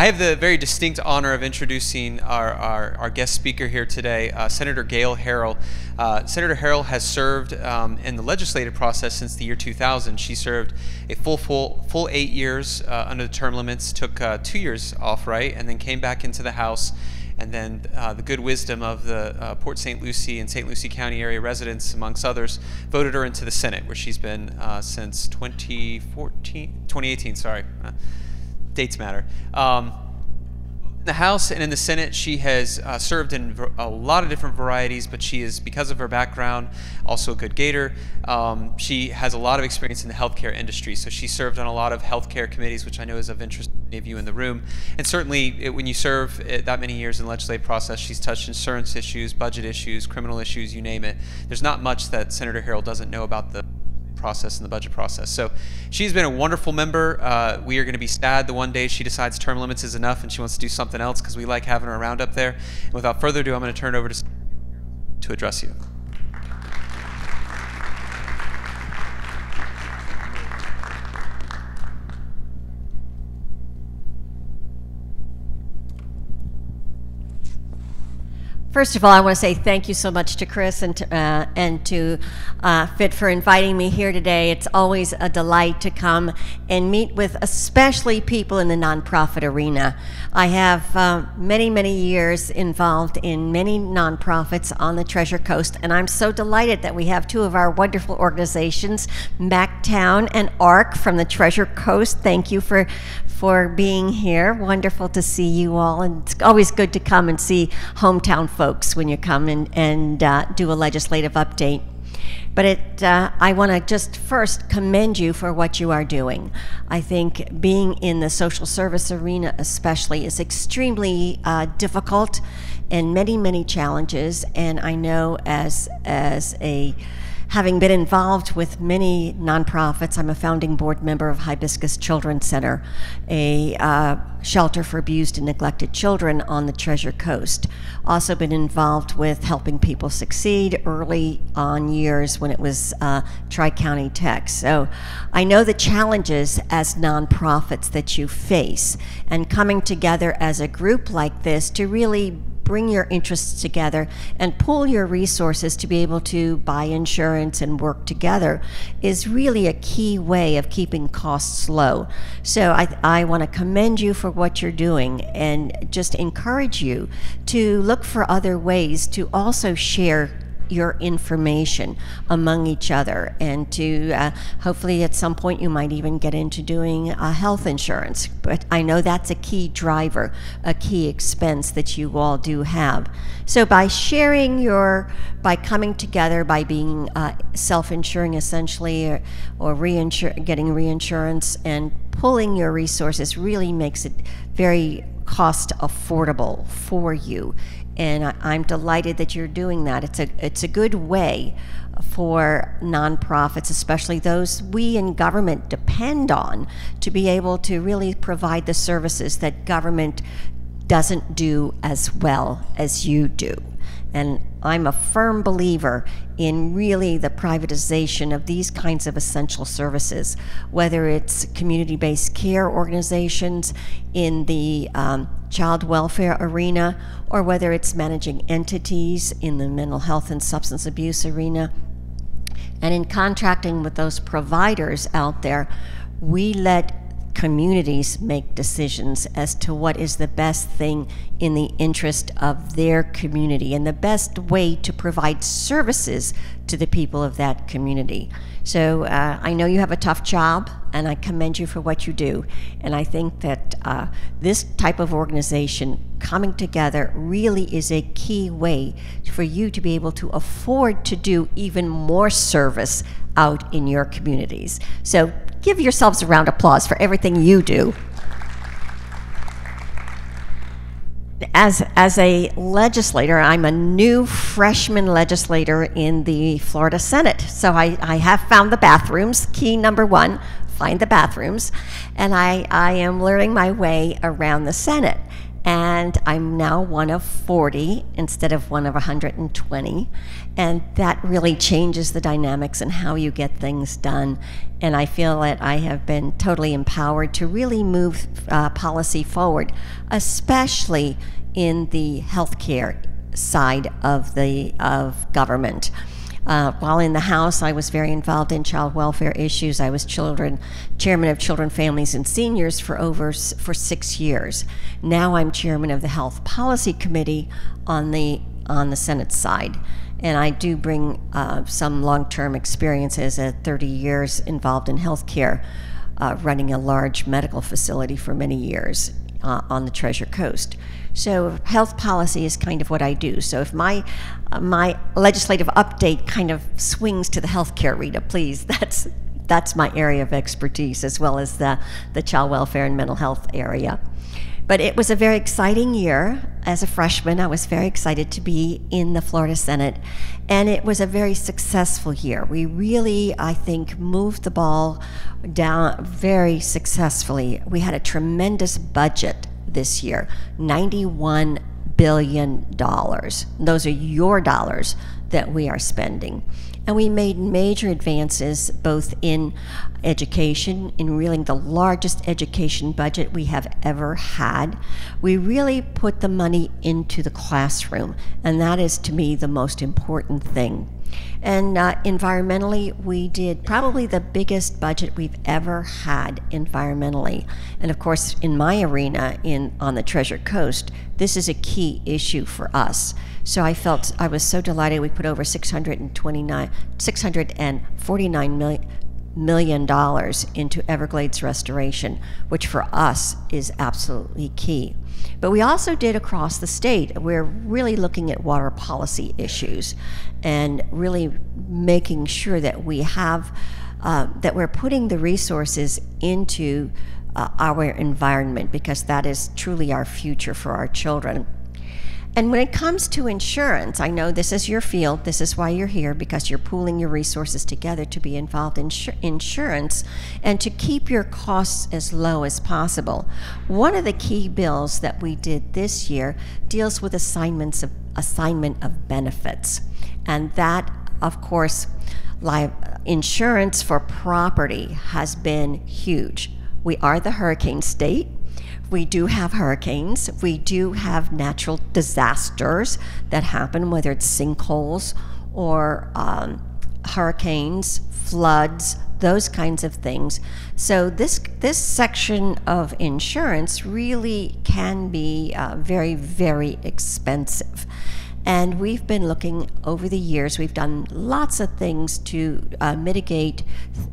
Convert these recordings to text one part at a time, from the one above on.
I have the very distinct honor of introducing our, our, our guest speaker here today, uh, Senator Gayle Harrell. Uh, Senator Harrell has served um, in the legislative process since the year 2000. She served a full, full, full eight years uh, under the term limits, took uh, two years off, right, and then came back into the House and then uh, the good wisdom of the uh, Port St. Lucie and St. Lucie County area residents, amongst others, voted her into the Senate, where she's been since 2014, 2018. Sorry, dates matter. Um, in the House and in the Senate, she has uh, served in a lot of different varieties, but she is, because of her background, also a good gator. Um, she has a lot of experience in the healthcare industry, so she served on a lot of healthcare committees, which I know is of interest to many of you in the room. And certainly, it, when you serve that many years in the legislative process, she's touched insurance issues, budget issues, criminal issues, you name it. There's not much that Senator Harrell doesn't know about the process and the budget process. So she's been a wonderful member. Uh, we are going to be sad the one day she decides term limits is enough and she wants to do something else because we like having her around up there. And without further ado, I'm going to turn it over to to address you. First of all, I want to say thank you so much to Chris and to, uh, and to uh, Fit for inviting me here today. It's always a delight to come and meet with, especially people in the nonprofit arena. I have uh, many, many years involved in many nonprofits on the Treasure Coast, and I'm so delighted that we have two of our wonderful organizations, MacTown and ARC from the Treasure Coast. Thank you for for being here. Wonderful to see you all, and it's always good to come and see hometown folks when you come and, and uh, do a legislative update. But it, uh, I want to just first commend you for what you are doing. I think being in the social service arena, especially, is extremely uh, difficult and many, many challenges. And I know as as a having been involved with many nonprofits, I'm a founding board member of Hibiscus Children's Center, a uh, shelter for abused and neglected children on the Treasure Coast. Also been involved with helping people succeed early on years when it was uh, Tri-County Tech. So I know the challenges as nonprofits that you face and coming together as a group like this to really bring your interests together and pool your resources to be able to buy insurance and work together is really a key way of keeping costs low. So I, I want to commend you for what you're doing and just encourage you to look for other ways to also share your information among each other and to uh, hopefully at some point you might even get into doing uh, health insurance. But I know that's a key driver, a key expense that you all do have. So by sharing your, by coming together, by being uh, self-insuring essentially or, or reinsure, getting reinsurance and pulling your resources really makes it very cost affordable for you and I, am delighted that you're doing that. It's a it's a good way for nonprofits, especially those we in government depend on, to be able to really provide the services that government doesn't do as well as you do. And I'm a firm believer in really the privatization of these kinds of essential services, whether it's community based care organizations in the um, child welfare arena, or whether it's managing entities in the mental health and substance abuse arena. And in contracting with those providers out there, we let communities make decisions as to what is the best thing in the interest of their community and the best way to provide services to the people of that community. So uh, I know you have a tough job, and I commend you for what you do. And I think that uh, this type of organization coming together really is a key way for you to be able to afford to do even more service out in your communities. So give yourselves a round of applause for everything you do. As, as a legislator, I'm a new freshman legislator in the Florida Senate. So I, I have found the bathrooms. Key number one, find the bathrooms. And I, I am learning my way around the Senate. And I'm now one of 40 instead of one of 120. And that really changes the dynamics and how you get things done. And I feel that I have been totally empowered to really move uh, policy forward, especially in the healthcare side of the of government. Uh, while in the House, I was very involved in child welfare issues. I was children chairman of Children, Families, and Seniors for over for six years. Now I'm chairman of the Health Policy Committee on the on the Senate side, and I do bring uh, some long-term experiences at 30 years involved in healthcare, uh, running a large medical facility for many years uh, on the Treasure Coast. So health policy is kind of what I do. So if my my legislative update kind of swings to the healthcare Rita, please, that's that's my area of expertise as well as the the child welfare and mental health area. But it was a very exciting year. As a freshman, I was very excited to be in the Florida Senate, and it was a very successful year. We really, I think, moved the ball down very successfully. We had a tremendous budget this year $91 billion. dollars. Those are your dollars that we are spending. And we made major advances both in education, in really the largest education budget we have ever had. We really put the money into the classroom, and that is to me the most important thing. And uh, environmentally, we did probably the biggest budget we've ever had environmentally. And of course, in my arena in on the Treasure Coast, this is a key issue for us. So I felt I was so delighted we put over 629 649 million million dollars into Everglades restoration, which for us is absolutely key. But we also did across the state. We're really looking at water policy issues and really making sure that we have, uh, that we're putting the resources into uh, our environment because that is truly our future for our children. And when it comes to insurance, I know this is your field. This is why you're here because you're pooling your resources together to be involved in insurance and to keep your costs as low as possible. One of the key bills that we did this year deals with assignments of assignment of benefits. And that, of course, live insurance for property has been huge. We are the hurricane state we do have hurricanes. We do have natural disasters that happen, whether it's sinkholes or um, hurricanes, floods, those kinds of things. So this this section of insurance really can be uh, very very expensive. And we've been looking over the years, we've done lots of things to uh, mitigate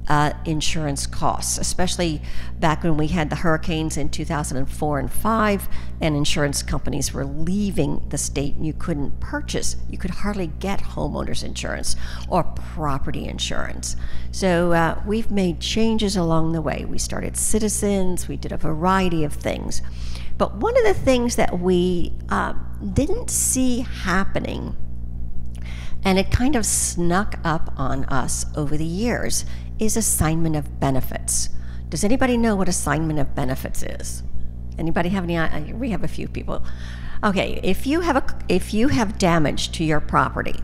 uh, insurance costs, especially back when we had the hurricanes in 2004 and 5, and insurance companies were leaving the state and you couldn't purchase, you could hardly get homeowners insurance or property insurance. So uh, we've made changes along the way. We started Citizens, we did a variety of things. But one of the things that we uh, didn't see happening, and it kind of snuck up on us over the years, is assignment of benefits. Does anybody know what assignment of benefits is? Anybody have any? We have a few people. Okay, if you have a if you have damage to your property,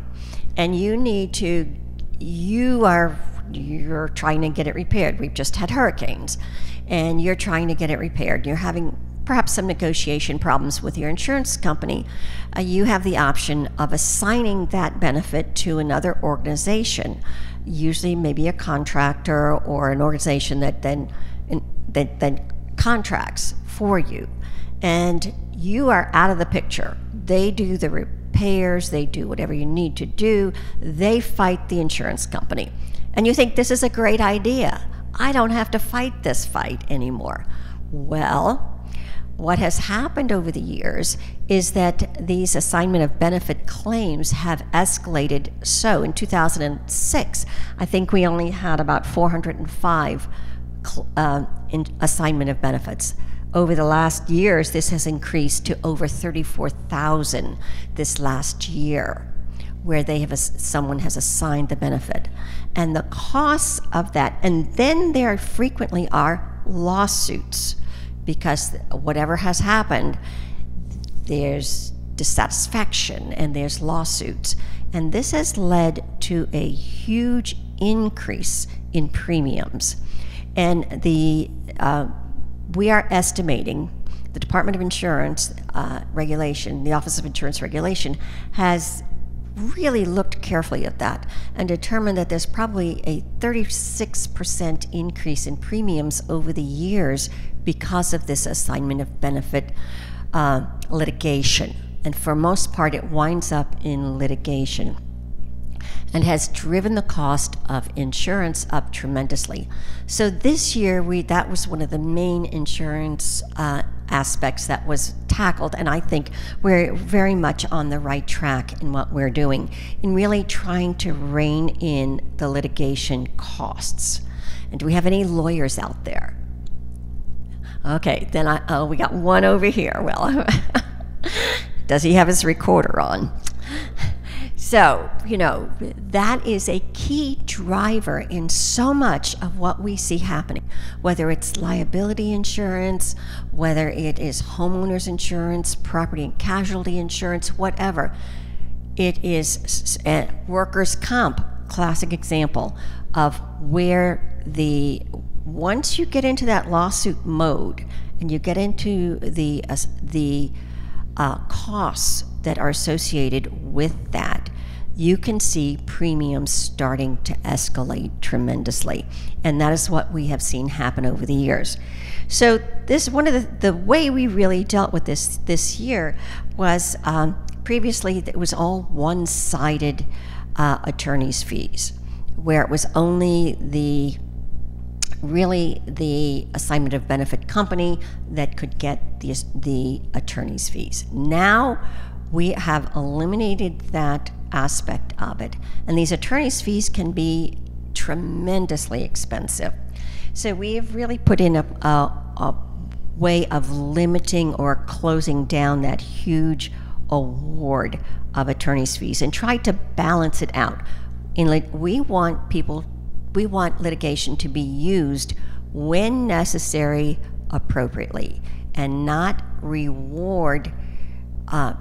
and you need to, you are you're trying to get it repaired. We've just had hurricanes, and you're trying to get it repaired. You're having perhaps some negotiation problems with your insurance company, uh, you have the option of assigning that benefit to another organization, usually maybe a contractor or an organization that then that then contracts for you, and you are out of the picture. They do the repairs, they do whatever you need to do. They fight the insurance company, and you think this is a great idea. I don't have to fight this fight anymore. Well, what has happened over the years is that these assignment of benefit claims have escalated. So in 2006, I think we only had about 405 uh, assignment of benefits. Over the last years, this has increased to over 34,000 this last year where they have someone has assigned the benefit and the costs of that and then there frequently are lawsuits because whatever has happened, there's dissatisfaction, and there's lawsuits. And this has led to a huge increase in premiums. And the uh, we are estimating the Department of Insurance uh, regulation, the Office of Insurance Regulation, has really looked carefully at that and determined that there's probably a 36% increase in premiums over the years because of this assignment of benefit uh, litigation. And for most part, it winds up in litigation and has driven the cost of insurance up tremendously. So this year, we that was one of the main insurance uh, aspects that was tackled, and I think we're very much on the right track in what we're doing in really trying to rein in the litigation costs. And do we have any lawyers out there? Okay, then I oh we got one over here. Well, does he have his recorder on? So, you know, that is a key driver in so much of what we see happening, whether it's liability insurance, whether it is homeowners insurance, property and casualty insurance, whatever. It is workers' comp, classic example of where the once you get into that lawsuit mode and you get into the uh, the uh, costs that are associated with that, you can see premiums starting to escalate tremendously. And that is what we have seen happen over the years. So this one of the, the way we really dealt with this this year was um, previously it was all one-sided uh, attorney's fees, where it was only the really the assignment of benefit company that could get the, the attorney's fees. Now we have eliminated that aspect of it. And these attorney's fees can be tremendously expensive. So we have really put in a, a, a way of limiting or closing down that huge award of attorney's fees and try to balance it out. In like we want people, we want litigation to be used when necessary appropriately and not reward uh,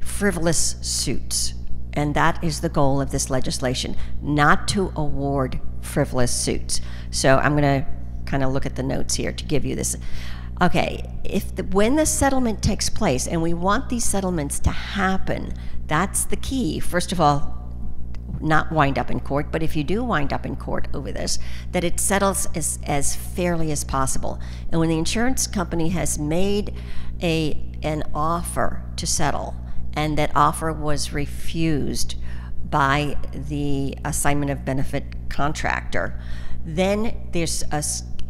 frivolous suits. And that is the goal of this legislation, not to award frivolous suits. So I'm going to kind of look at the notes here to give you this. Okay, if the, when the settlement takes place, and we want these settlements to happen, that's the key. First of all, not wind up in court, but if you do wind up in court over this, that it settles as, as fairly as possible. And when the insurance company has made a, an offer to settle, and that offer was refused by the assignment of benefit contractor, then there's a,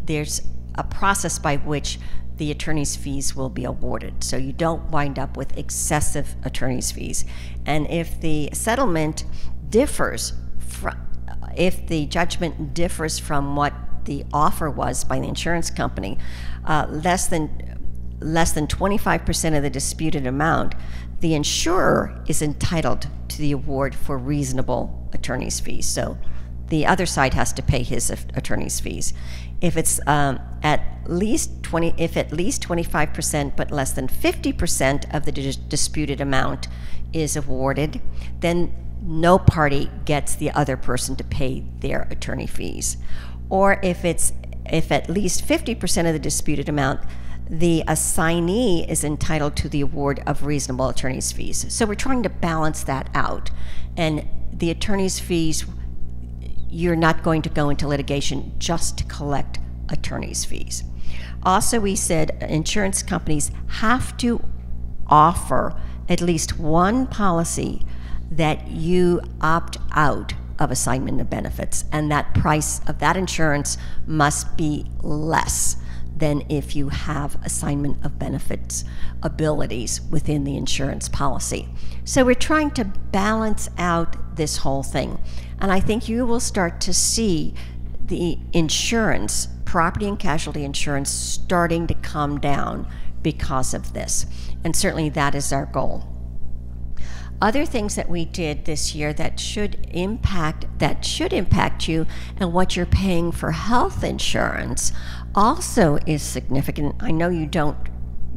there's a process by which the attorney's fees will be awarded. So you don't wind up with excessive attorney's fees. And if the settlement differs from, if the judgment differs from what the offer was by the insurance company, uh, less than less than 25% of the disputed amount, the insurer is entitled to the award for reasonable attorney's fees. So the other side has to pay his attorney's fees. If it's um, at least 20, if at least 25% but less than 50% of the dis disputed amount is awarded, then no party gets the other person to pay their attorney fees. Or if it's if at least 50% of the disputed amount, the assignee is entitled to the award of reasonable attorney's fees. So we're trying to balance that out. And the attorney's fees, you're not going to go into litigation just to collect attorney's fees. Also, we said insurance companies have to offer at least one policy that you opt out of assignment of benefits, and that price of that insurance must be less than if you have assignment of benefits abilities within the insurance policy. So we're trying to balance out this whole thing. And I think you will start to see the insurance, property and casualty insurance, starting to come down because of this. And certainly that is our goal. Other things that we did this year that should impact that should impact you and what you're paying for health insurance also is significant. I know you don't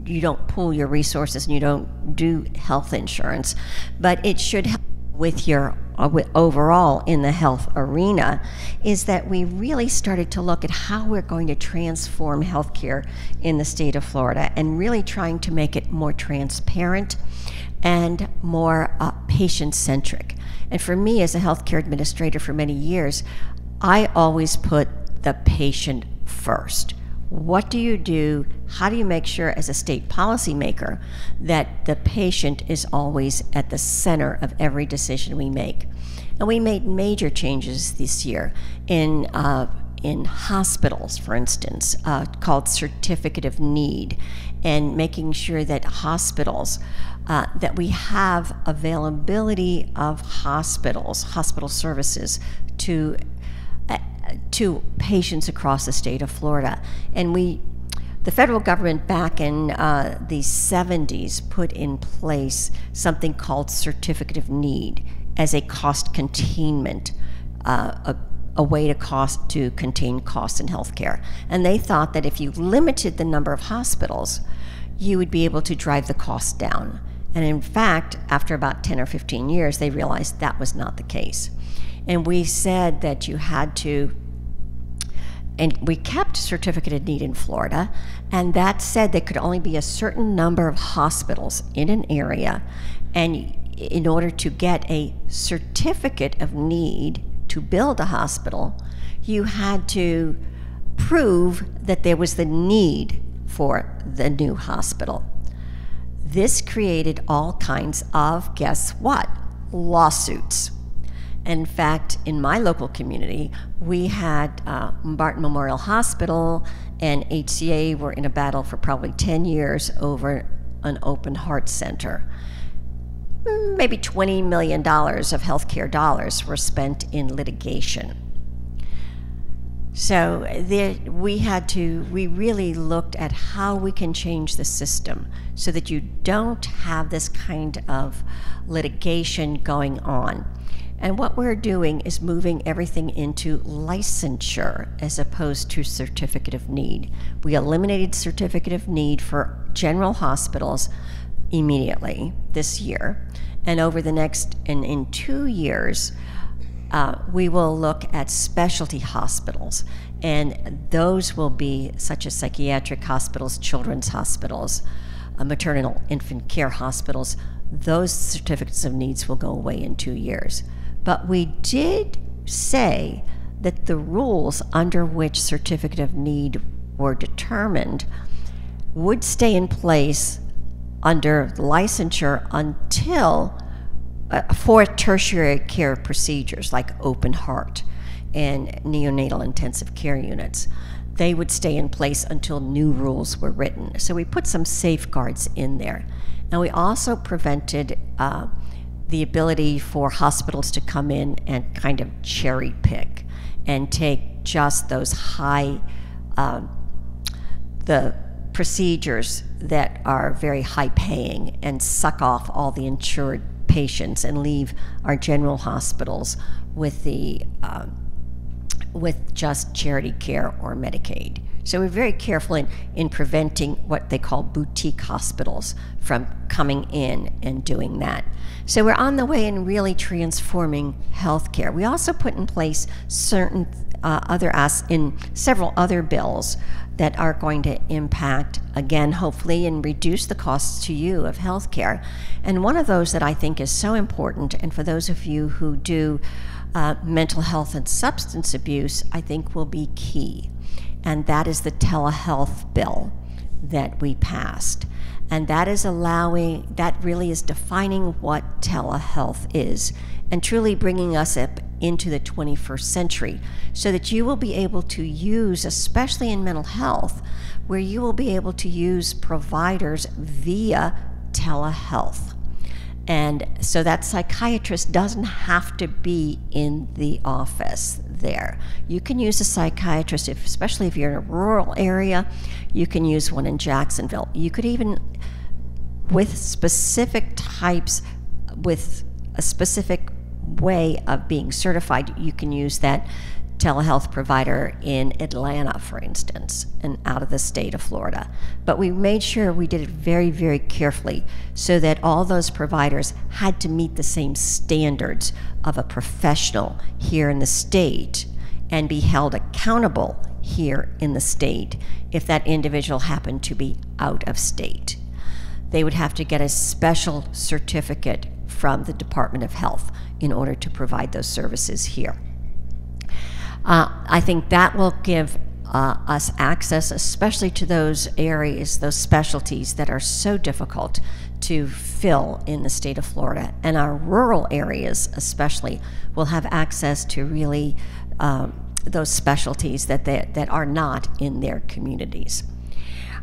you don't pool your resources and you don't do health insurance, but it should help with your uh, overall in the health arena is that we really started to look at how we're going to transform healthcare in the state of Florida and really trying to make it more transparent and more uh, patient centric. And for me, as a healthcare administrator for many years, I always put the patient first. What do you do? How do you make sure, as a state policymaker, that the patient is always at the center of every decision we make? And we made major changes this year in uh, in hospitals, for instance, uh, called certificate of need, and making sure that hospitals uh, that we have availability of hospitals, hospital services to to patients across the state of Florida. And we, the federal government back in uh, the 70s put in place something called Certificate of Need as a cost containment, uh, a way to cost to contain costs in healthcare. And they thought that if you limited the number of hospitals, you would be able to drive the cost down. And in fact, after about 10 or 15 years, they realized that was not the case. And we said that you had to and we kept certificate of need in Florida, and that said there could only be a certain number of hospitals in an area, and in order to get a certificate of need to build a hospital, you had to prove that there was the need for the new hospital. This created all kinds of, guess what, lawsuits. In fact, in my local community, we had uh, Martin Memorial Hospital and HCA were in a battle for probably 10 years over an open heart center. Maybe $20 million of healthcare dollars were spent in litigation. So we had to, we really looked at how we can change the system so that you don't have this kind of litigation going on. And what we're doing is moving everything into licensure as opposed to certificate of need. We eliminated certificate of need for general hospitals immediately this year. And over the next, and in two years, uh, we will look at specialty hospitals. And those will be such as psychiatric hospitals, children's hospitals, uh, maternal infant care hospitals. Those certificates of needs will go away in two years. But we did say that the rules under which certificate of need were determined would stay in place under licensure until uh, for tertiary care procedures like open heart and neonatal intensive care units. They would stay in place until new rules were written. So we put some safeguards in there. And we also prevented uh, the ability for hospitals to come in and kind of cherry pick and take just those high, um, the procedures that are very high paying and suck off all the insured patients and leave our general hospitals with the um, with just charity care or Medicaid. So we're very careful in, in preventing what they call boutique hospitals from coming in and doing that. So we're on the way in really transforming healthcare. We also put in place certain uh, other as in several other bills that are going to impact again hopefully and reduce the costs to you of healthcare. And one of those that i think is so important and for those of you who do uh, mental health and substance abuse i think will be key and that is the telehealth bill that we passed. And that is allowing, that really is defining what telehealth is and truly bringing us up into the 21st century so that you will be able to use, especially in mental health, where you will be able to use providers via telehealth. And so that psychiatrist doesn't have to be in the office there. You can use a psychiatrist, if, especially if you're in a rural area. You can use one in Jacksonville. You could even, with specific types, with a specific way of being certified, you can use that telehealth provider in Atlanta, for instance, and out of the state of Florida. But we made sure we did it very, very carefully so that all those providers had to meet the same standards of a professional here in the state and be held accountable here in the state if that individual happened to be out of state. They would have to get a special certificate from the Department of Health in order to provide those services here. Uh, I think that will give uh, us access, especially to those areas, those specialties that are so difficult to fill in the state of Florida. And our rural areas, especially, will have access to really um, those specialties that, they, that are not in their communities.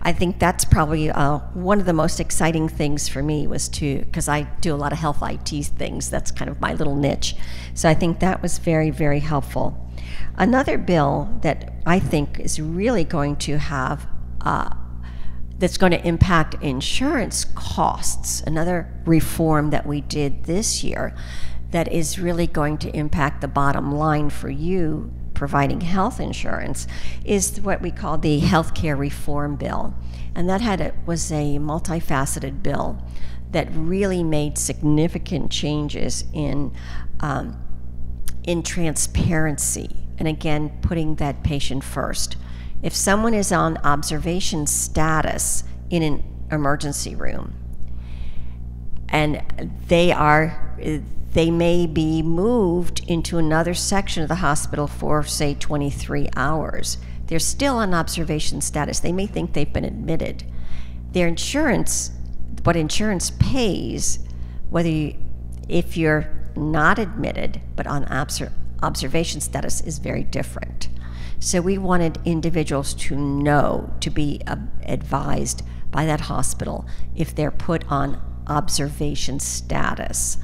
I think that's probably uh, one of the most exciting things for me was to, because I do a lot of health IT things, that's kind of my little niche. So I think that was very, very helpful. Another bill that I think is really going to have, uh, that's going to impact insurance costs, another reform that we did this year that is really going to impact the bottom line for you providing health insurance is what we call the healthcare reform bill. And that had a, was a multifaceted bill that really made significant changes in, um, in transparency. And again, putting that patient first. If someone is on observation status in an emergency room and they are they may be moved into another section of the hospital for, say, 23 hours. They're still on observation status. They may think they've been admitted. Their insurance, what insurance pays, whether you, if you're not admitted but on observation status, is very different. So we wanted individuals to know, to be uh, advised by that hospital if they're put on observation status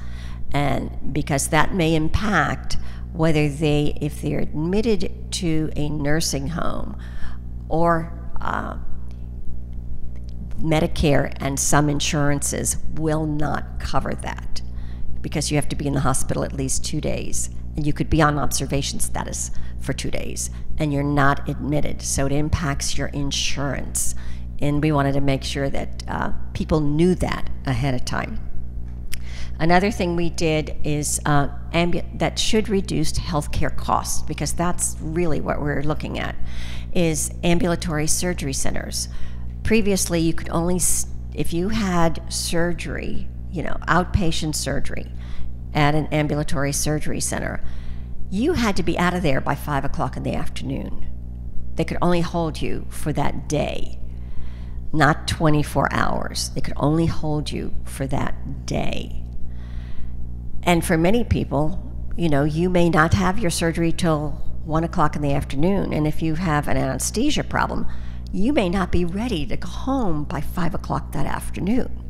and because that may impact whether they, if they're admitted to a nursing home or uh, Medicare and some insurances will not cover that because you have to be in the hospital at least two days and you could be on observation status for two days and you're not admitted. So it impacts your insurance. And we wanted to make sure that uh, people knew that ahead of time. Another thing we did is uh, that should reduce healthcare costs because that's really what we're looking at is ambulatory surgery centers. Previously, you could only if you had surgery, you know, outpatient surgery at an ambulatory surgery center, you had to be out of there by five o'clock in the afternoon. They could only hold you for that day, not 24 hours. They could only hold you for that day. And for many people, you know, you may not have your surgery till one o'clock in the afternoon. And if you have an anesthesia problem, you may not be ready to go home by five o'clock that afternoon.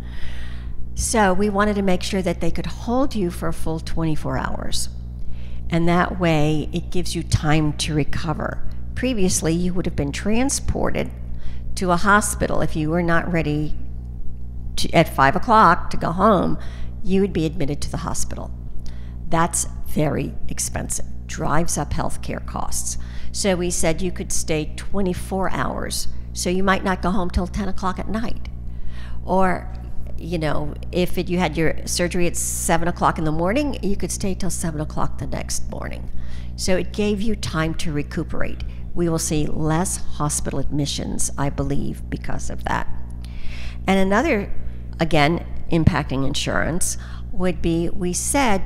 So we wanted to make sure that they could hold you for a full 24 hours. And that way, it gives you time to recover. Previously, you would have been transported to a hospital if you were not ready to, at five o'clock to go home you would be admitted to the hospital. That's very expensive, drives up healthcare costs. So we said you could stay 24 hours, so you might not go home till 10 o'clock at night. Or, you know, if it, you had your surgery at 7 o'clock in the morning, you could stay till 7 o'clock the next morning. So it gave you time to recuperate. We will see less hospital admissions, I believe, because of that. And another, again, impacting insurance would be we said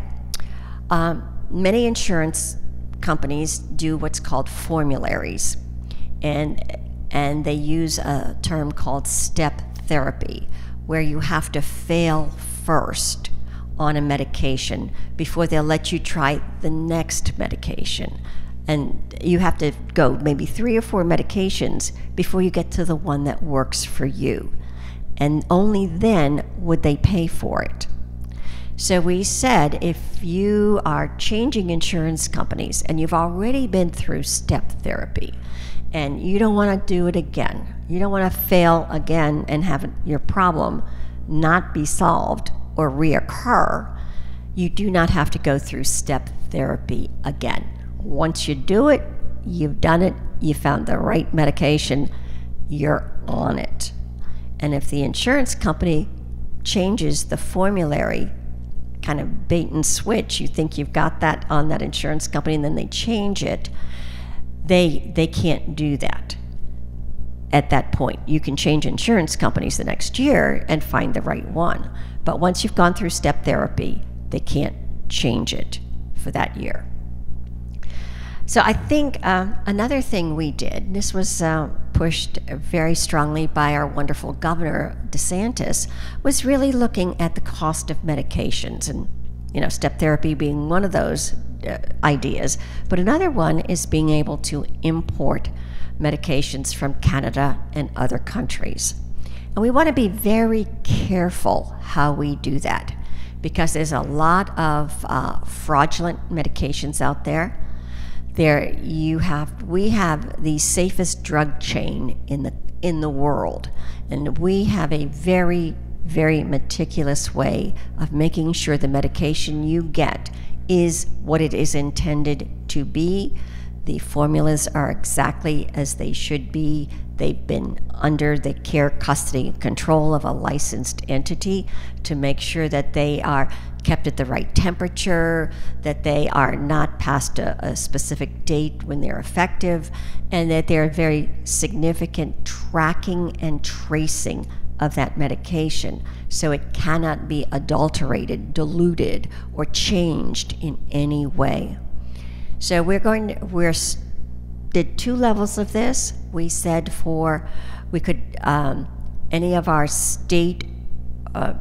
um, many insurance companies do what's called formularies, and and they use a term called step therapy, where you have to fail first on a medication before they'll let you try the next medication. And you have to go maybe three or four medications before you get to the one that works for you and only then would they pay for it. So we said if you are changing insurance companies and you've already been through step therapy and you don't want to do it again, you don't want to fail again and have your problem not be solved or reoccur, you do not have to go through step therapy again. once you do it, you've done it, you found the right medication, you're on it. And if the insurance company changes the formulary, kind of bait and switch, you think you've got that on that insurance company and then they change it, they they can't do that at that point. You can change insurance companies the next year and find the right one. But once you've gone through step therapy, they can't change it for that year. So I think uh, another thing we did, this was uh, pushed very strongly by our wonderful governor DeSantis, was really looking at the cost of medications and you know step therapy being one of those uh, ideas. But another one is being able to import medications from Canada and other countries. And we want to be very careful how we do that because there's a lot of uh, fraudulent medications out there. There you have we have the safest drug chain in the in the world, and we have a very very meticulous way of making sure the medication you get is what it is intended to be. The formulas are exactly as they should be. They've been under the care, custody, and control of a licensed entity to make sure that they are kept at the right temperature, that they are not past a, a specific date when they're effective, and that there are very significant tracking and tracing of that medication. So it cannot be adulterated, diluted, or changed in any way. So we're going to, we're did two levels of this. We said for we could um, any of our state uh,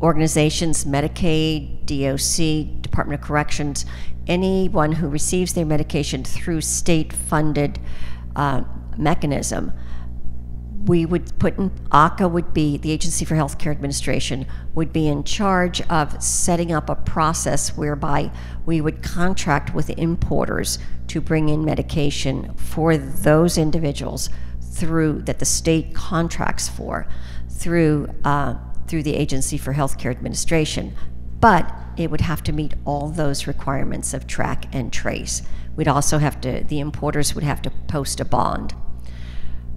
organizations, Medicaid, DOC, Department of Corrections, anyone who receives their medication through state-funded uh, mechanism, we would put in ACA would be the Agency for Healthcare Administration would be in charge of setting up a process whereby we would contract with importers to bring in medication for those individuals through that the state contracts for through uh, through the Agency for Healthcare Administration, but it would have to meet all those requirements of track and trace. We'd also have to the importers would have to post a bond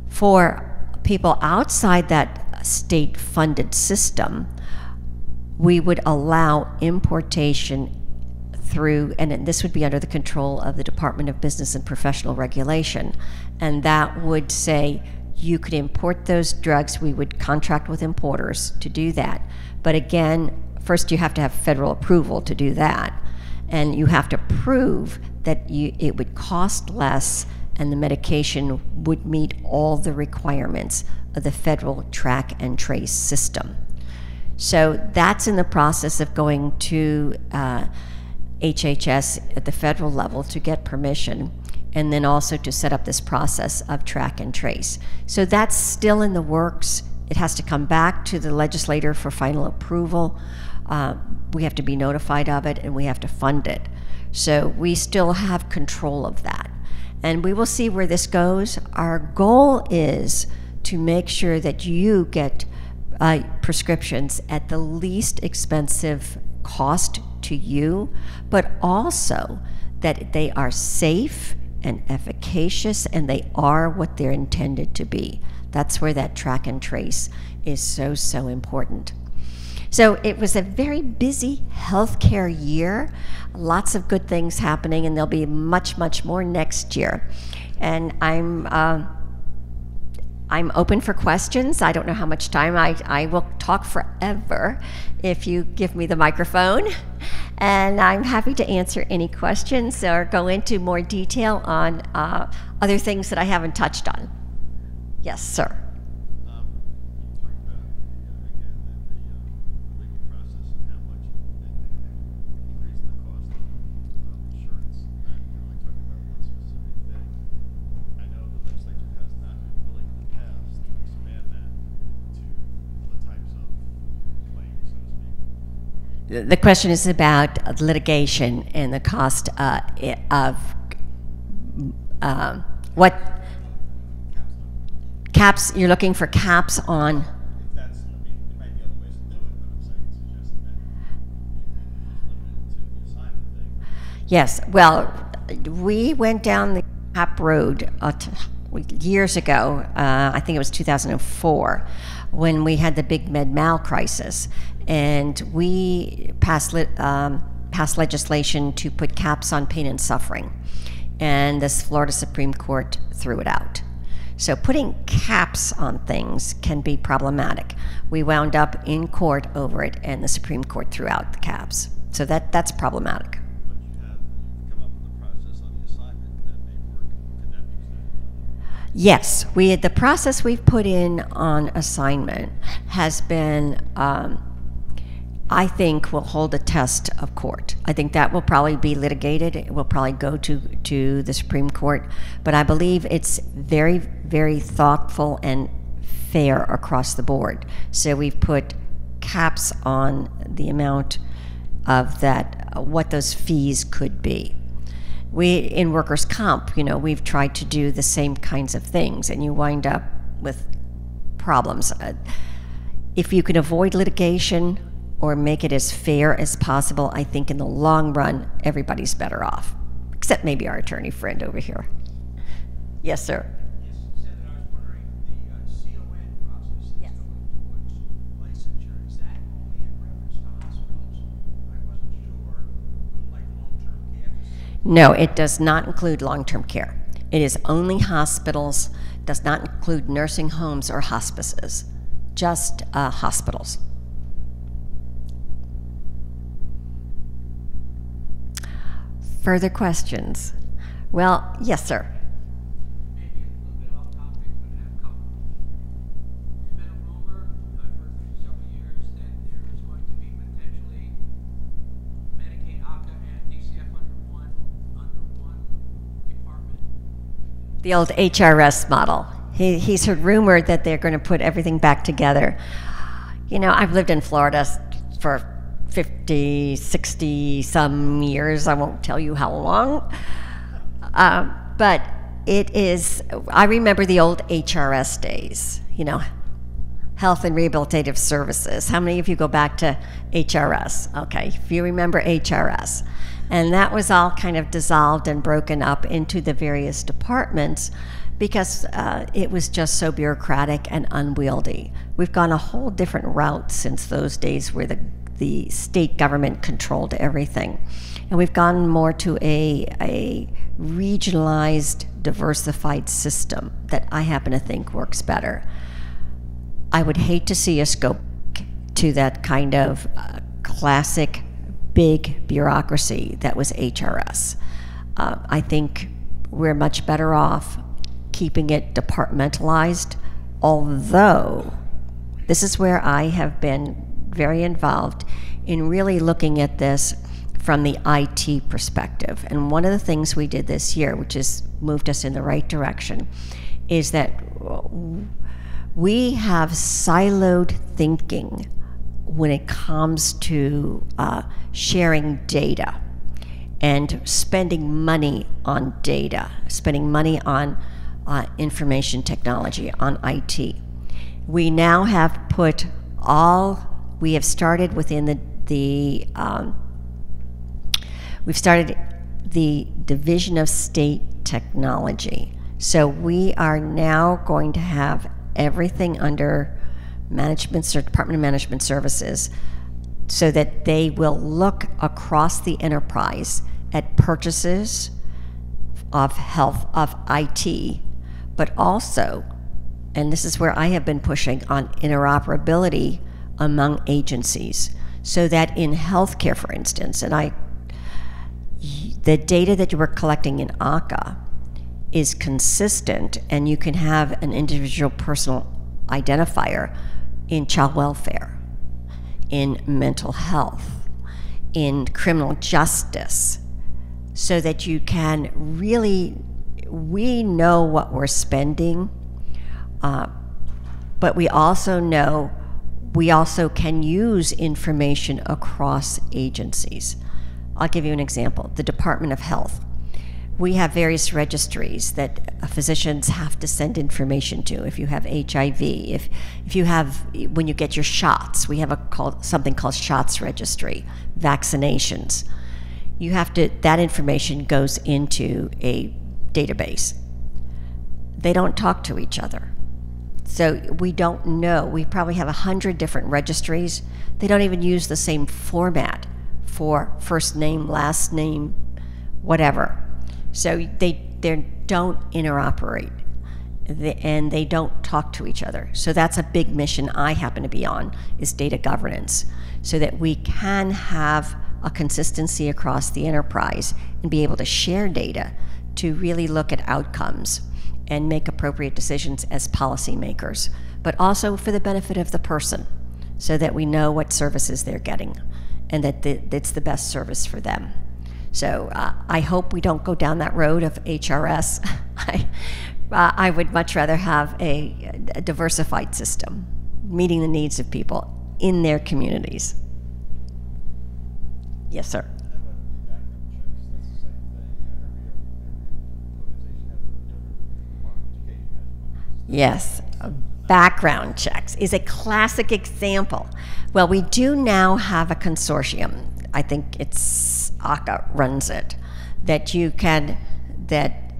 for people outside that state funded system, we would allow importation through, and this would be under the control of the Department of Business and Professional Regulation. And that would say you could import those drugs. We would contract with importers to do that. But again, first you have to have federal approval to do that. And you have to prove that you, it would cost less and the medication would meet all the requirements of the federal track and trace system. So that's in the process of going to uh, HHS at the federal level to get permission and then also to set up this process of track and trace. So that's still in the works. It has to come back to the legislator for final approval. Uh, we have to be notified of it and we have to fund it. So we still have control of that and we will see where this goes. Our goal is to make sure that you get uh, prescriptions at the least expensive cost to you, but also that they are safe and efficacious and they are what they're intended to be. That's where that track and trace is so, so important. So it was a very busy healthcare year, lots of good things happening, and there'll be much, much more next year. And I'm. Uh, I'm open for questions. I don't know how much time I, I will talk forever if you give me the microphone. And I'm happy to answer any questions or go into more detail on uh, other things that I haven't touched on. Yes, sir. The question is about litigation and the cost uh, of um, what caps you're looking for caps on. Yes, well, we went down the cap road uh, t- years ago. Uh, I think it was 2004 when we had the big med mal crisis, and we passed um, passed legislation to put caps on pain and suffering, and this Florida Supreme Court threw it out. So putting caps on things can be problematic. We wound up in court over it, and the Supreme Court threw out the caps. So that that's problematic. But you have, you've come up with a process on the assignment that may work. Could that be extended? Yes, we the process we've put in on assignment has been, um, I think, will hold a test of court. I think that will probably be litigated. It will probably go to to the Supreme Court, but I believe it's very, very thoughtful and fair across the board. So we've put caps on the amount of that, what those fees could be we in workers comp you know we've tried to do the same kinds of things and you wind up with problems Uh, if you can avoid litigation or make it as fair as possible i think in the long run everybody's better off except maybe our attorney friend over here yes sir Yes, Senator, I was wondering, the uh, CON process Yes. that's going towards licensure, is that only in reference to hospitals? I wasn't sure, like long-term care facilities. no it does not include long-term care it is only hospitals does not include nursing homes or hospices just uh, hospitals Further questions? Well, yes, sir. Maybe a little bit off topic, but I have a couple. There's been a rumor, I've heard for several years, that there is going to be potentially Medicaid, ACA, and DCF under questions? Well, yes, sir. The old HRS model. He, he's heard rumored that they're going to put everything back together. You know, I've lived in Florida for 50, 60 some years. I won't tell you how long. Um, but it is, I remember the old HRS days, you know, Health and Rehabilitative Services. How many of you go back to HRS? Okay, if you remember HRS. And that was all kind of dissolved and broken up into the various departments because uh, it was just so bureaucratic and unwieldy. We've gone a whole different route since those days where the, the state government controlled everything. And we've gone more to a, a regionalized, diversified system that I happen to think works better. I would hate to see us go to that kind of uh, classic big bureaucracy that was HRS. Uh, I think we're much better off keeping it departmentalized, although this is where I have been very involved in really looking at this from the IT perspective. And one of the things we did this year, which has moved us in the right direction, is that we have siloed thinking when it comes to uh, sharing data and spending money on data, spending money on uh, information technology, on IT. We now have put all, we have started within the, the um, we've started the Division of State Technology. So we are now going to have everything under management, Ser- Department of Management Services, so that they will look across the enterprise at purchases of health, of IT, but also, and this is where I have been pushing on interoperability among agencies, so that in healthcare, for instance, and I the data that you were collecting in ACA is consistent, and you can have an individual personal identifier in child welfare, in mental health, in criminal justice, so that you can really, we know what we're spending, uh, but we also know we also can use information across agencies. I'll give you an example the Department of Health. We have various registries that physicians have to send information to. If you have HIV, if, if you have, when you get your shots, we have a called, something called Shots Registry, vaccinations. you have to, that information goes into a database. They don't talk to each other. So we don't know. We probably have a hundred different registries. They don't even use the same format for first name, last name, whatever. So they they don't interoperate, and they don't talk to each other. So that's a big mission I happen to be on is data governance, so that we can have a consistency across the enterprise and be able to share data to really look at outcomes and make appropriate decisions as policymakers, but also for the benefit of the person, so that we know what services they're getting and that the, it's the best service for them. So uh, I hope we don't go down that road of HRS. I, uh, I would much rather have a, a diversified system, meeting the needs of people in their communities. Yes, sir. Yes, background checks is a classic example. Well, we do now have a consortium. I think it's ACA runs it that you can that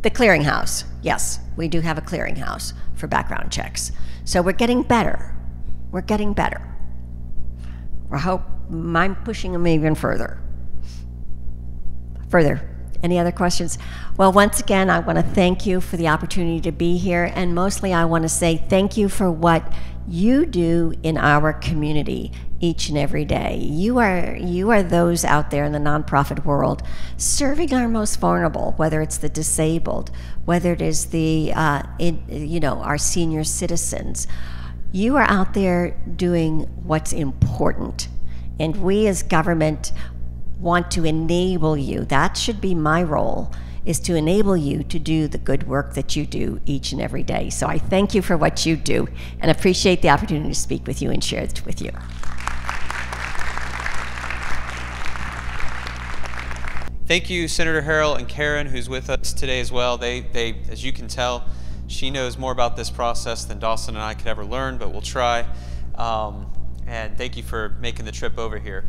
the clearinghouse. Yes, we do have a clearinghouse for background checks. So we're getting better. We're getting better. I hope I'm pushing them even further further. Any other questions? Well, once again, I want to thank you for the opportunity to be here, and mostly I want to say thank you for what you do in our community each and every day. You are you are those out there in the nonprofit world serving our most vulnerable, whether it's the disabled, whether it is the uh, in, you know our senior citizens. You are out there doing what's important, and we as government want to enable you. That should be my role is to enable you to do the good work that you do each and every day. So I thank you for what you do and appreciate the opportunity to speak with you and share it with you. Thank you, Senator Harrell and Karen, who's with us today as well. They, they, as you can tell, she knows more about this process than Dawson and I could ever learn, but we'll try. Um, and thank you for making the trip over here.